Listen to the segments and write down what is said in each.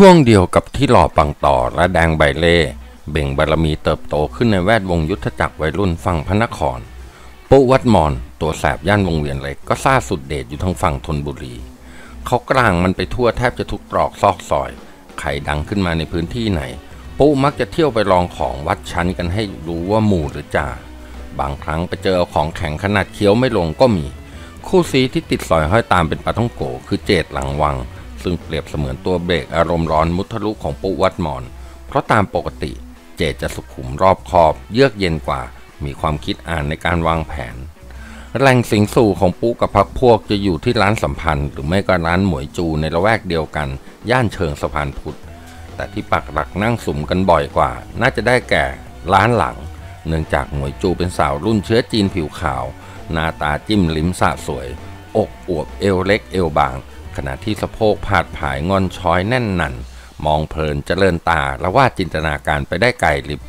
ช่วงเดียวกับที่หล่อปังต่อและแดงใบเล่เบ่งบารมีเติบโตขึ้นในแวดวงยุทธจักรวัยรุ่นฝั่งพระนคร ปุวัดมอนตัวแสบย่านวงเวียนเล็กก็ซาสุดเดชอยู่ทางฝั่งธนบุรี เขากลางมันไปทั่วแทบจะทุกตรอกซอกซอยใครดังขึ้นมาในพื้นที่ไหน ปุ๊มักจะเที่ยวไปลองของวัดชั้นกันให้รู้ว่าหมู่หรือจ่า บางครั้งไปเจอของแข็งขนาดเคี้ยวไม่ลงก็มี คู่ซีที่ติดสอยห้อยตามเป็นปลาท่องโกคือเจดหลังวัง ซึ่งเปรียบเสมือนตัวเบรกอารมณ์ร้อนมุทะลุของปุ๊วัดมอน เพราะตามปกติเจจะสุขุมรอบคอบ เยือกเย็นกว่า มีความคิดอ่านในการวางแผนแหล่งสิงสู่ของปุ๊กับพักพวกจะอยู่ที่ร้านสัมพันธ์ หรือไม่ก็ร้านหมวยจูในละแวกเดียวกัน ย่านเชิงสะพานพุทธแต่ที่ปักหลักนั่งสุ่มกันบ่อยกว่า น่าจะได้แก่ร้านหลัง เนื่องจากหมวยจูเป็นสาวรุ่นเชื้อจีนผิวขาว หน้าตาจิ้มลิ้มสะสวย อกอวบเอวเล็กเอวบาง ขณะที่สะโพกผาดผายงอนช้อยแน่นหนันมองเพลินเจริญตาและว่าจินตนาการไปได้ไกลลิบ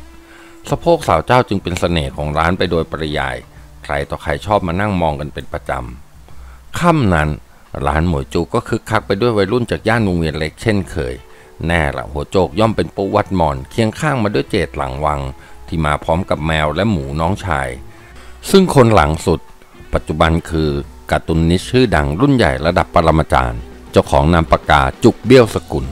สะโพกสาวเจ้าจึงเป็นเสน่ห์ของร้านไปโดยปริยาย ใครต่อใครชอบมานั่งมองกันเป็นประจำค่ำนั้น ร้านหมวยจูก็คึกคักไปด้วยวัยรุ่นจากย่านวงเวียนเล็กเช่นเคย แน่ละหัวโจกย่อมเป็นปูวัดมอนเคียงข้างมาด้วยเจดหลังวัง ที่มาพร้อมกับแมวและหมูน้องชาย ซึ่งคนหลังสุด ปัจจุบันคือ การ์ตูนนิสชื่อดังรุ่นใหญ่ระดับปรมาจารย์ เจ้าของนามปากกาจุกเบี้ยวสกุล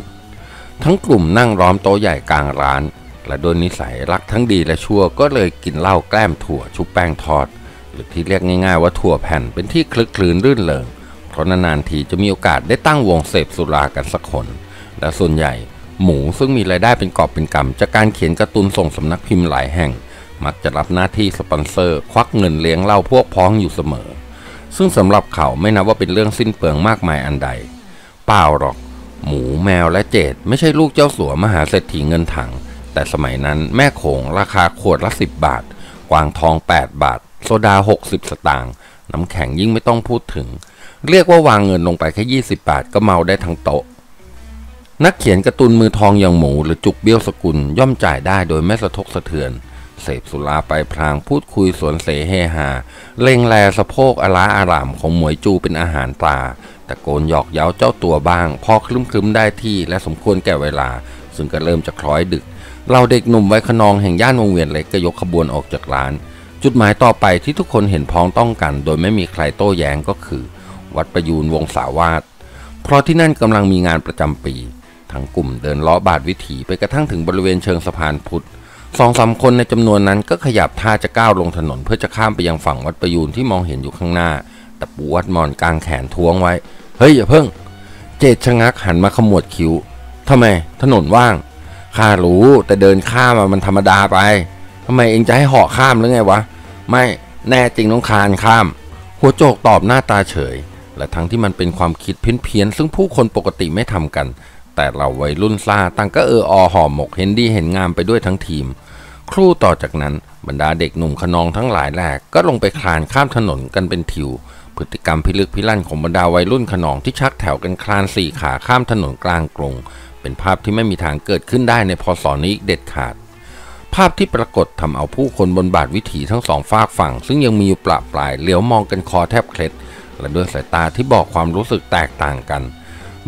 ทั้งกลุ่มนั่งล้อมโต๊ะใหญ่กลางร้าน และโดยนิสัยรักทั้งดีและชั่วก็เลยกินเหล้าแกล้มถั่วชุบแป้งทอด หรือที่เรียกง่ายๆว่าถั่วแผ่นเป็นที่คลึกคลืนรื่นเริงเพราะนานๆทีจะมีโอกาสได้ตั้งวงเสพสุรากันสักคน และส่วนใหญ่ หมูซึ่งมีรายได้เป็นกอบเป็นกำจากการเขียนการ์ตูนส่งสำนักพิมพ์หลายแห่งมักจะรับหน้าที่สปอนเซอร์ ควักเงินเลี้ยงเหล้าพวกพ้องอยู่เสมอ ซึ่งสำหรับเขาไม่นับว่าเป็นเรื่องสิ้นเปลืองมากมายอันใด เปล่าหรอก หมูแมวและเจดไม่ใช่ลูกเจ้าสัวมหาเศรษฐีเงินถัง แต่สมัยนั้นแม่โขงราคาขวดละ10 บาท กวางทอง 8 บาท โซดา 60 สตางค์น้ำแข็งยิ่งไม่ต้องพูดถึง เรียกว่าวางเงินลงไปแค่20 บาทก็เมาได้ทั้งโต๊ะนักเขียนการ์ตูนมือทองอย่างหมูหรือจุกเบี้ยวสกุลย่อมจ่ายได้โดยไม่สะทกสะเทือน เสพสุราไปพลางพูดคุยสวนเสเฮฮาเล็งแลสะโพกอลาอารามของหมวยจูเป็นอาหารปลาตะโกนหยอกเย้าเจ้าตัวบ้าง พอคลึ้มคลึมได้ที่และสมควรแก่เวลา ซึ่งก็เริ่มจะคล้อยดึก เราเด็กหนุ่มไว้ขนองแห่งย่านวงเวียนเล็กก็ยกขบวนออกจากร้าน จุดหมายต่อไปที่ทุกคนเห็นพ้องต้องกัน โดยไม่มีใครโต้แย้งก็คือ วัดประยูนวงสาวาสเพราะที่นั่นกำลังมีงานประจำปีทั้งกลุ่มเดินล้อบาดวิถีไปกระทั่งถึงบริเวณเชิงสะพานพุทธ สองสาคนในจำนวนนั้นก็ขยับท่าจะก้าวลงถนน เพื่อจะข้ามไปยังฝั่งวัดประยูนที่มองเห็นอยู่ข้างหน้า แต่ปูวัดมอนกลางแขนท้วงไว้ เฮ้ยอย่าเพิ่ง เจดชะงักหันมาขมวดคิ้วทำไม ถนนว่าง ข้ารู้แต่เดินข้ามมันธรรมดาไปทำไมเองจะให้เหาะข้ามหรือไงวะ ไม่แน่จริงต้องคานข้าม หัวโจกตอบหน้าตาเฉย และทั้งที่มันเป็นความคิดเพี้ยนๆซึ่งผู้คนปกติไม่ทำกัน แต่เราวัยรุ่นซ่าตั้งก็เอออห่อหมกเห็นดีเห็นงามไปด้วยทั้งทีม ครู่ต่อจากนั้นบรรดาเด็กหนุ่มขนองทั้งหลายแหลกก็ลงไปคลานข้ามถนนกันเป็นทิว พฤติกรรมพิลึกพิลั่นของบรรดาวัยรุ่นขนองที่ชักแถวกันคลานสี่ขาข้ามถนนกลางกรงเป็นภาพที่ไม่มีทางเกิดขึ้นได้ในพศนี้อีกเด็ดขาด ภาพที่ปรากฏทำเอาผู้คนบนบาทวิถีทั้งสองฝากฝั่ง ซึ่งยังมีอยู่ปละปลายเหลียวมองกันคอแทบเคล็ดและด้วยสายตาที่บอกความรู้สึกแตกต่างกัน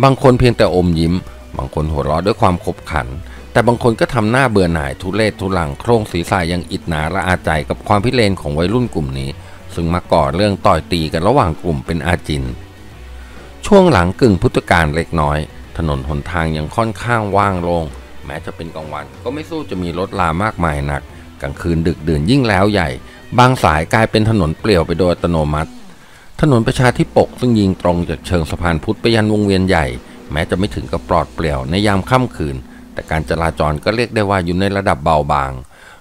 บางคนเพียงแต่อมยิ้ม บางคนหัวเราะด้วยความขบขัน แต่บางคนก็ทำหน้าเบื่อหน่ายทุเรศทุลังโครงศีรษะยังอิดหนาละอาใจกับความพิเรนของวัยรุ่นกลุ่มนี้ ซึ่งมาก่อเรื่องต่อยตีกันระหว่างกลุ่มเป็นอาจิน ช่วงหลังกึ่งพุทธกาลเล็กน้อย ถนนหนทางยังค่อนข้างว่างโล่งแม้จะเป็นกลางวันก็ไม่สู้จะมีรถลามากมายนัก กลางคืนดึกดื่นยิ่งแล้วใหญ่ บางสายกลายเป็นถนนเปลี่ยวไปโดยอัตโนมัติถนนประชาธิปกซึ่งยิงตรงจากเชิงสะพานพุทธไปยันวงเวียนใหญ่ แม้จะไม่ถึงกับปลอดเปลี่ยวในยามค่ำคืน แต่การจราจรก็เรียกได้ว่าอยู่ในระดับเบาบาง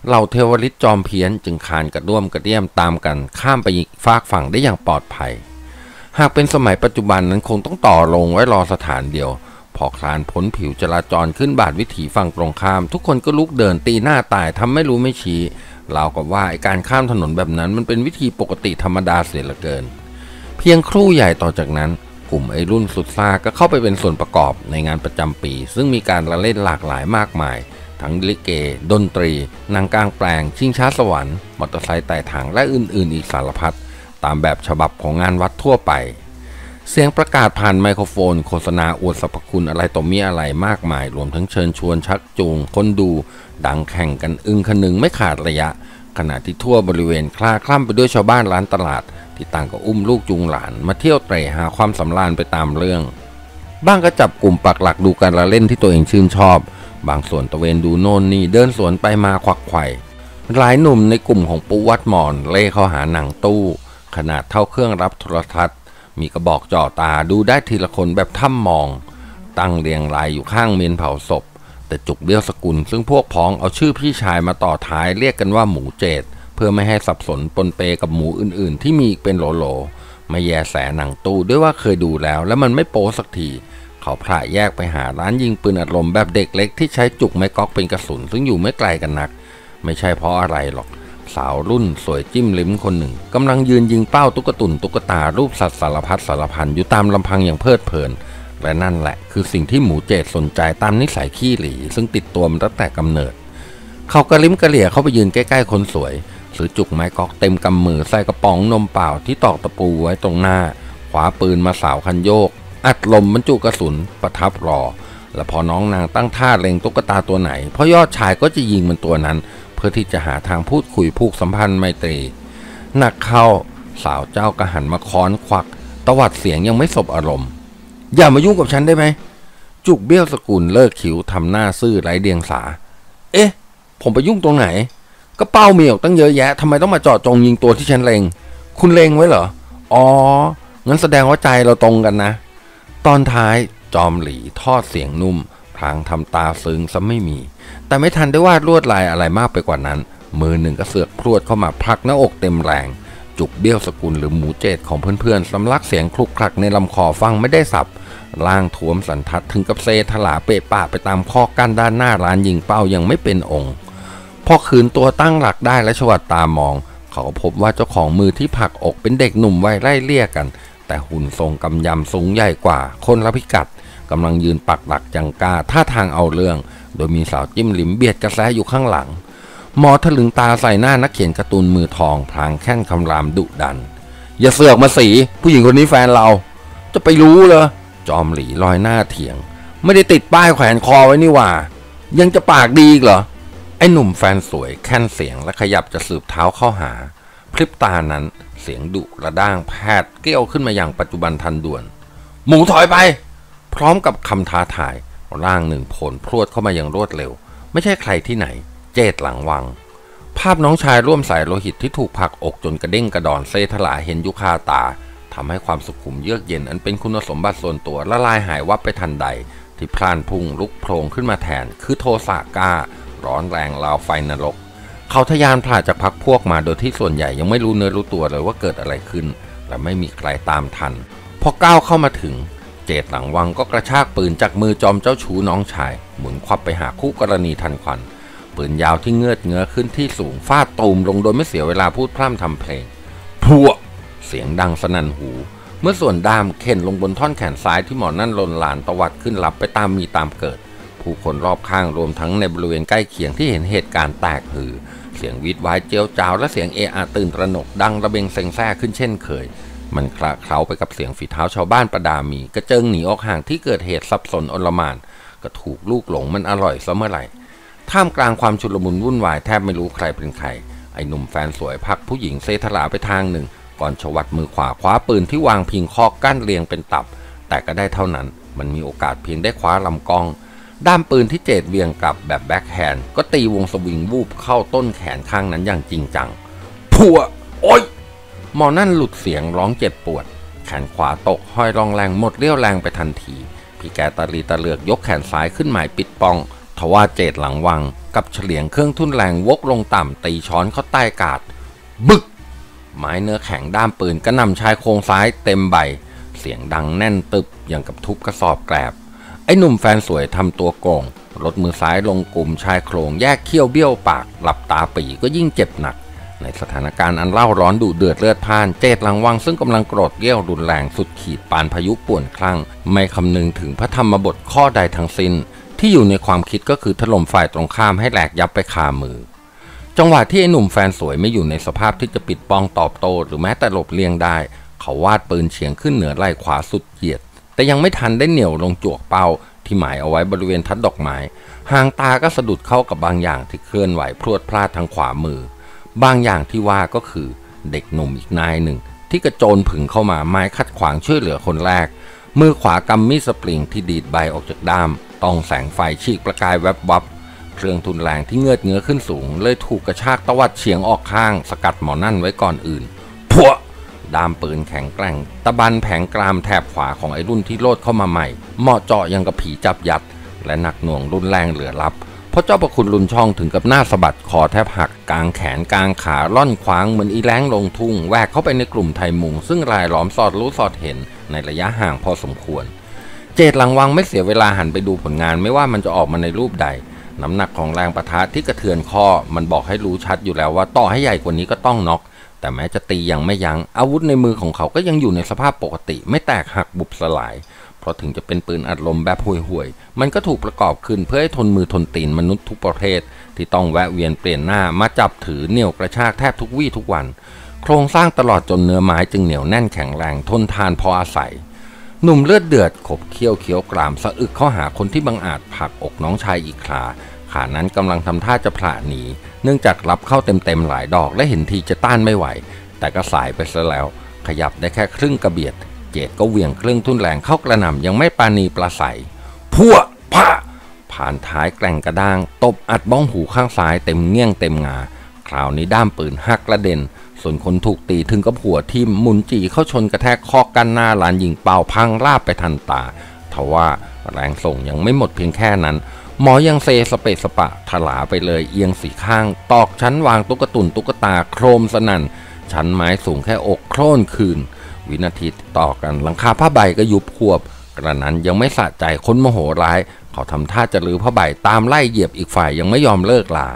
เหล่าเทวริตจอมเพี้ยนจึงคานกระด้วมกระเดี่ยมตามกันข้ามไปอีกฟากฝั่งได้อย่างปลอดภัย หากเป็นสมัยปัจจุบันนั้นคงต้องต่อลงไว้รอสถานเดียว พอคลานพ้นผิวจราจรขึ้นบาดวิถีฝั่งตรงข้าม ทุกคนก็ลุกเดินตีหน้าตายทำไม่รู้ไม่ชี้เรากับว่าไอการข้ามถนนแบบนั้นมันเป็นวิธีปกติธรรมดาเสียเหลือเกิน เพียงครู่ใหญ่ต่อจากนั้น กลุ่มไอรุ่นสุดซ่าก็เข้าไปเป็นส่วนประกอบในงานประจำปี ซึ่งมีการละเล่นหลากหลายมากมาย ทั้งลิเก ดนตรี นางกลางแปลง ชิงช้าสวรรค์ มอเตอร์ไซค์ไต่ถังและอื่น ๆ อีกสารพัดตามแบบฉบับของงานวัดทั่วไป เสียงประกาศผ่านไมโครโฟน โฆษณาอวดสรรพคุณอะไรต่อมีอะไรมากมาย รวมทั้งเชิญชวนชักจูง คนดู ดังแข่งกันอึงคนึงไม่ขาดระยะ ขณะที่ทั่วบริเวณคลาคล่ำไปด้วยชาวบ้านร้านตลาด ที่ต่างก็อุ้มลูกจูงหลาน มาเที่ยวเตะหาความสำราญไปตามเรื่อง บ้างก็จับกลุ่มปักหลักดูการละเล่นที่ตัวเองชื่นชอบ บางส่วนตะเวนดูโน่นนี่เดินสวนไปมาควักไข่หลายหนุ่มในกลุ่มของปูวัดหมอนเล่เข้าหาหนังตู้ ขนาดเท่าเครื่องรับโทรทัศน์ มีกระบอกจ่อตาดูได้ทีละคนแบบถ้ำมอง ตั้งเรียงรายอยู่ข้างเมนเผาศพ แต่จุกเบี้ยวสกุลซึ่งพวกพ้องเอาชื่อพี่ชายมาต่อท้ายเรียกกันว่าหมูเจด พื่อไม่ให้สับสนปนเปกับหมูอื่นๆ ที่มีอีกเป็นโหลๆไม่แยแสหนังตู้ด้วยว่าเคยดูแล้ว แล้วมันไม่โป๊สักทีเขาพระแยกไปหาร้านยิงปืนอัดลมแบบเด็กเล็กที่ใช้จุกไม้ก๊อกเป็นกระสุน ซึ่งอยู่ไม่ไกลกันนัก ไม่ใช่เพราะอะไรหรอก สาวรุ่นสวยจิ้มลิ้มคนหนึ่งกำลังยืนยิงเป้าตุ๊กตุนตุ๊กตารูปสัตว์สารพัดสารพันอยู่ตามลำพังอย่างเพลิดเพลินและนั่นแหละคือสิ่งที่หมูเจดสนใจตามนิสัยขี้หลีซึ่งติดตัวมันตั้งแต่กำเนิด เขากระลิ้มกระเหลี่ยเข้าไปยืนใกล้ๆคนสวย ถือจุกไม้ก๊อกเต็มกำมือใส่กระป๋องนมเปล่าที่ตอกตะปูไว้ตรงหน้าขวาปืนมาสาวคันโยก อัดลมบรรจุกระสุนประทับรอ และพอน้องนางตั้งท่าเล็งตุ๊กตาตัวไหนพ่อยอดชายก็จะยิงมันตัวนั้น เพื่อที่จะหาทางพูดคุยผูกสัมพันธ์ไมตรีหนักเข้าสาวเจ้ากระหันมาค้อนควัก ตวัดเสียงยังไม่สบอารมณ์ อย่ามายุ่งกับฉันได้ไหม จุกเบี้ยวสกุลเลิกขิวทำหน้าซื่อไร้เดียงสา เอ๊ะ ผมไปยุ่งตรงไหน ก็เป้ามีออกตั้งเยอะแยะทำไมต้องมาเจาะจงยิงตัวที่ฉันเลงคุณเลงไว้เหรอ อ๋อ งั้นแสดงว่าใจเราตรงกันนะ ตอนท้ายจอมหลีทอดเสียงนุ่มพลางทำตาซึ้งซะไม่มี แต่ไม่ทันได้วาดลวดลายอะไรมากไปกว่านั้น มือหนึ่งก็เสือกพรวดเข้ามาพักหน้าอกเต็มแรง จุกเบี้ยวสกุลหรือหมูเจดของเพื่อนๆสำลักเสียงคลุกคลักในลำคอฟังไม่ได้สับล่างถวมสันทัดถึงกับเซทลาเปะปะไปตามข้อกั้นด้านหน้าร้านยิงเป้ายังไม่เป็นองค์ พอคืนตัวตั้งหลักได้และชวัดตามอง เขาก็พบว่าเจ้าของมือที่ผักอกเป็นเด็กหนุ่มวัยไล่เลี่ยกัน แต่หุ่นทรงกำยำสูงใหญ่กว่า คนละพิกัดกำลังยืนปักหลักจังกาท่าทางเอาเรื่อง โดยมีสาวจิ้มลิมเบียดกระแสอยู่ข้างหลัง หมอถลึงตาใส่หน้านักเขียนการ์ตูนมือทองพลางแค่นคำรามดุดัน อย่าเสือกมาสี ผู้หญิงคนนี้แฟนเรา จะไปรู้เหรอจอมหลีลอยหน้าเถียง ไม่ได้ติดป้ายแขวนคอไว้นี่ว่า ยังจะปากดีอีกเหรอ ไอ้หนุ่มแฟนสวยแค่นเสียงและขยับจะสืบเท้าเข้าหา พริบตานั้นเสียงดุระด้างแพทย์เกี้ยวขึ้นมาอย่างปัจจุบันทันด่วน หมูถอยไป พร้อมกับคำท้าทาย ร่างหนึ่งโผลพรวดเข้ามาอย่างรวดเร็ว ไม่ใช่ใครที่ไหน เจตหลังวัง ภาพน้องชายร่วมสายโลหิตที่ถูกผลักอกจนกระเด้งกระดอนเซทลาเห็นยุคาตาทำให้ความสุขุมเยือกเย็นอันเป็นคุณสมบัติส่วนตัวละลายหายวับไปทันใด ที่พลานพุ่งลุกโพลงขึ้นมาแทน คือโทสากา ร้อนแรงราวไฟนรก เขาทะยานผ่าจากพักพวกมาโดยที่ส่วนใหญ่ยังไม่รู้เนื้อรู้ตัวเลยว่าเกิดอะไรขึ้น และไม่มีใครตามทัน พอก้าวเข้ามาถึง เจตหลังวังก็กระชากปืนจากมือจอมเจ้าชูน้องชาย หมุนควับไปหาคู่กรณีทันควันปืนยาวที่เงือดเงื้อขึ้นที่สูงฟาดตูมลงโดยไม่เสียเวลาพูดพร่ำทำเพลงพัวเสียงดังสนั่นหู เมื่อส่วนดามเข็นลงบนท่อนแขนซ้ายที่หมอนั่นลนหลานตวัดขึ้นหลับไปตามมีตามเกิด ผู้คนรอบข้างรวมทั้งในบริเวณใกล้เคียงที่เห็นเหตุการณ์แตกฮือ เสียงวิดวายเจียวจ้าวและเสียงเออาตื่นตระหนกดังระเบงเซ็งแซ่ขึ้นเช่นเคย มันคลาเคล้าไปกับเสียงฝีเท้าชาวบ้านประดามี กระเจิงหนีออกห่างที่เกิดเหตุสับสนอลมานก็ถูกลูกหลงมันอร่อยซะเมื่อไหร่ ท่ามกลางความชุลมุนวุ่นวายแทบไม่รู้ใครเป็นใคร ไอ้หนุ่มแฟนสวยพักผู้หญิงเซทลาไปทางหนึ่ง ก่อนชวัดมือขวาคว้าปืนที่วางพิงคอกกั้นเรียงเป็นตับ แต่ก็ได้เท่านั้น มันมีโอกาสเพียงได้คว้าลำกล้อง ด้ามปืนที่เจดเวียงกลับแบบแบ็คแฮนด์ก็ตีวงสวิงวูบเข้าต้นแขนข้างนั้นอย่างจริงจังพัวโอ๊ยมอนั่นหลุดเสียงร้องเจ็บปวด แขนขวาตกห้อยรองแรงหมดเรี่ยวแรงไปทันที พี่แกตาลีตาเลือกยกแขนซ้ายขึ้นหมายปิดปอง ทว่าเจดหลังวัง กับเฉลียงเครื่องทุ่นแรงวกลงต่ำตีช้อนเข้าใต้กาด บึก ไม้เนื้อแข็งด้ามปืนก็นำชายโครงซ้ายเต็มใบ เสียงดังแน่นตึบอย่างกับทุบกระสอบแกลบ ไอ้หนุ่มแฟนสวยทำตัวโกงลดมือซ้ายลงกลุ่มชายโครงแยกเขี้ยวเบี้ยวปาก หลับตาปีก็ยิ่งเจ็บหนัก ในสถานการณ์อันเล่าร้อนดุเดือดเลือดพ่าน เจตลังวังซึ่งกำลังโกรธเกี้ยวรุนแรงสุดขีดปานพายุป่วนคลั่ง ไม่คำนึงถึงพระธรรมบทข้อใดทั้งสิ้น ที่อยู่ในความคิดก็คือถล่มฝ่ายตรงข้ามให้แหลกยับไปคามือ จังหวะที่ไอ้หนุ่มแฟนสวยไม่อยู่ในสภาพที่จะปิดป้องตอบโต้หรือแม้แต่หลบเลี่ยงได้ เขาวาดปืนเฉียงขึ้นเหนือไหล่ขวาสุดเหยียด แต่ยังไม่ทันได้เหนี่ยวลงจวกเป้าที่หมายเอาไว้บริเวณทัดดอกไม้หางตาก็สะดุดเข้ากับบางอย่างที่เคลื่อนไหวพรวดพลาดทางขวามือ บางอย่างที่ว่าก็คือเด็กหนุ่มอีกนายหนึ่ง ที่กระโจนผึ่งเข้ามาไม้ขัดขวางช่วยเหลือคนแรก มือขวากำมีดสปริงที่ดีดใบออกจากด้าม ต้องแสงไฟฉีกประกายแวบวับเครื่องทุนแรงที่เงือดเงื้อขึ้นสูง เลยถูกกระชากตวัดเฉียงออกข้าง สกัดหมอนั่นไว้ก่อนอื่นพัว ดามปืนแข็งแกร่ง ตะบันแผงกรามแถบขวาของไอ้รุ่นที่โลดเข้ามาใหม่ เหมาะเจาะยังกับผีจับยัด และหนักหน่วงรุนแรงเหลือลับ เพราะเจ้าประคุณลุนช่องถึงกับหน้าสะบัดคอแทบหักกลางแขนกลางขาล่อนคว้างเหมือนอีแรงลงทุ่งแหวกเข้าไปในกลุ่มไทยมุง ซึ่งรายล้อมสอดรู้สอดเห็นในระยะห่างพอสมควร เจตหลังวังไม่เสียเวลาหันไปดูผลงานไม่ว่ามันจะออกมาในรูปใดน้ำหนักของแรงประทะที่กระเทือนข้อมันบอกให้รู้ชัดอยู่แล้วว่าต่อให้ใหญ่กว่านี้ก็ต้องน็อก แต่แม้จะตียังไม่ยัง้งอาวุธในมือของเขาก็ยังอยู่ในสภาพปกติ ไม่แตกหักบุบสลาย เพราะถึงจะเป็นปืนอัดลมแบบห่วยๆ มันก็ถูกประกอบขึ้นเพื่อให้ทนมือทนตีนมนุษย์ทุกประเภทที่ต้องแวะเวียนเปลี่ยนหน้ามาจับถือเหนี่ยวกระชากแทบทุกวี่ทุกวัน โครงสร้างตลอดจนเนื้อไม้จึงเหนียวแน่นแข็งแรงทนทานพออาศัยหนุ่มเลือดเดือดขบเคี้ยวเคี้ยวกรามสะอึกเข้าหาคนที่บังอาจผักอกน้องชายอีกครา ขานั้นกำลังทำท่าจะผละหนี เนื่องจากรับเข้าเต็มๆหลายดอกและเห็นทีจะต้านไม่ไหว แต่ก็สายไปซะแล้ว ขยับได้แค่ครึ่งกระเบียด เจดก็เหวี่ยงเครื่องทุ่นแรงเข้ากระหน่ำยังไม่ปานีปลาใสพัวพะผ่านท้ายแกล่งกระด้าง ตบอัดบ้องหูข้างซ้ายเต็มเงี้ยงเต็มงา คราวนี้ด้ามปืนหักกระเด็น ส่วนคนถูกตีถึงกับหัวทิ่มหมุนจีเข้าชนกระแทกคอกกันหน้าหลานหญิงเป่าพังราบไปทันตาทว่าแรงส่งยังไม่หมดเพียงแค่นั้น หมอยังเซสเปสปะถลาไปเลยเอียงสีข้าง ตอกชั้นวางตุ๊กตุนตุ๊กตาโครมสนั่น ชั้นไม้สูงแค่อกโคร่นคืน วินาทีต่อกันหลังคาผ้าใบก็ยุบควบ กระนั้นยังไม่สะใจคนโมโหร้าย เขาทำท่าจะลือผ้าใบตามไล่เหยียบอีกฝ่ายยังไม่ยอมเลิกลา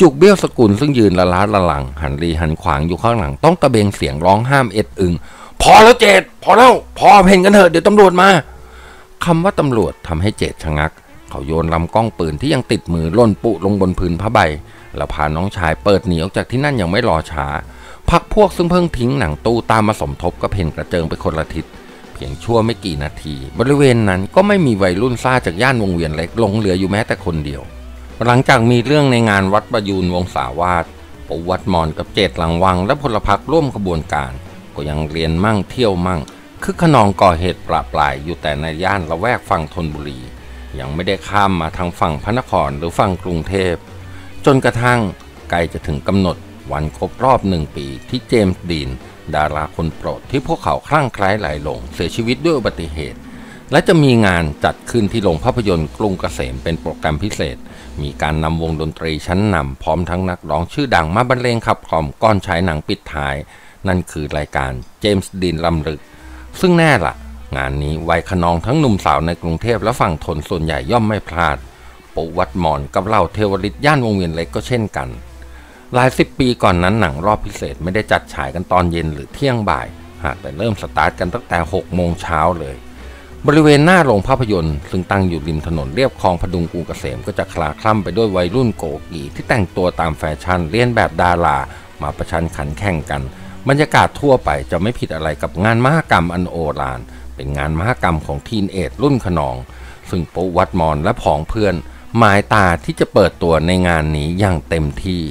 จุกเบี้ยวสกุลซึ่งยืนละล้าละหลัง หันรีหันขวางอยู่ข้างหลัง ต้องตะเบงเสียงร้องห้ามเอ็ดอึงพอแล้วเจดพอแล้วพอเพนกันเถอะเดี๋ยวตำรวจมาคำว่าตำรวจทำให้เจดชะงัก เขาโยนลำกล้องปืนที่ยังติดมือล่นปุลงบนพื้นผ้าใบ แล้วพาน้องชายเปิดหนีออกจากที่นั่นยังไม่รอช้า พักพวกซึ่งเพิ่งทิ้งหนังตู้ตามมาสมทบก็เพ่นกระเจิงไปคนละทิศเพียงชั่วไม่กี่นาที บริเวณนั้นก็ไม่มีวัยรุ่นซ่าจากย่านวงเวียนเล็กลงเหลืออยู่แม้แต่คนเดียว หลังจากมีเรื่องในงานวัดประยูนวงสาวาสปูวัดมอนกับเจตหลังวัง และพลพรรคร่วมขบวนการ ก็ยังเรียนมั่งเที่ยวมั่งคึกขนองก่อเหตุปราปลายอยู่แต่ในย่านละแวกฝั่งธนบุรี ยังไม่ได้ข้ามมาทางฝั่งพระนครหรือฝั่งกรุงเทพ จนกระทั่งใกล้จะถึงกำหนดวันครบรอบหนึ่งปีที่เจมส์ดีน ดาราคนโปรดที่พวกเขาคลั่งไคล้ไหลหลง เสียชีวิตด้วยอุบัติเหตุ และจะมีงานจัดขึ้นที่โรงภาพยนตร์กรุงเกษมเป็นโปรแกรมพิเศษ มีการนำวงดนตรีชั้นนำพร้อมทั้งนักร้องชื่อดังมาบรรเลงขับกล่อมก่อนฉายหนังปิดท้าย นั่นคือรายการเจมส์ดีนรำลึก ซึ่งแน่ละ งานนี้วัยคะนองทั้งหนุ่มสาวในกรุงเทพและฝั่งธนส่วนใหญ่ย่อมไม่พลาดปุ๊วัดมอญกับเหล่าเทวริตย่านวงเวียนเล็กก็เช่นกัน หลายสิบปีก่อนนั้นหนังรอบพิเศษไม่ได้จัดฉายกันตอนเย็นหรือเที่ยงบ่าย หากแต่เริ่มสตาร์ทกันตั้งแต่6โมงเช้าเลย บริเวณหน้าโรงภาพยนตร์ ซึ่งตั้งอยู่ริมถนนเรียบคลองพดุงกรุงเกษมก็จะคลาคล่ำไปด้วยวัยรุ่นโกกีที่แต่งตัวตามแฟชั่นเลียนแบบดารามาประชันขันแข่งกัน บรรยากาศทั่วไปจะไม่ผิดอะไรกับงานมหกรรมอันโอฬาร เป็นงานมหกรรมของทีนเอทรุ่นขนอง ซึ่งปุวัดมอนและผองเพื่อนหมายตาที่จะเปิดตัวในงานนี้อย่างเต็มที่